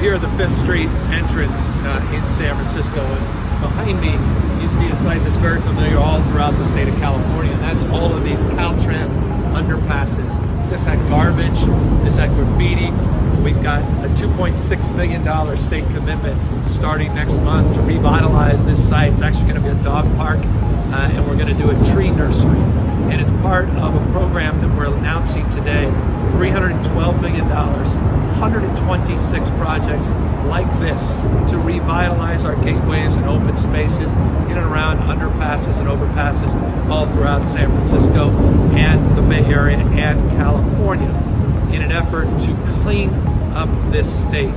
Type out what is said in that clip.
here at the Fifth Street entrance uh, in San Francisco, and behind me you see a site that's very familiar all throughout the state of California, and that's all of these Caltrans underpasses. This had garbage, this had graffiti. We've got a $2.6 million state commitment starting next month to revitalize this site. It's actually going to be a dog park, uh, and we're going to do a tree nursery. A program that we're announcing today $312 million 126 projects like this to revitalize our gateways and open spaces in and around underpasses and overpasses all throughout San Francisco and the Bay Area and California in an effort to clean up this state.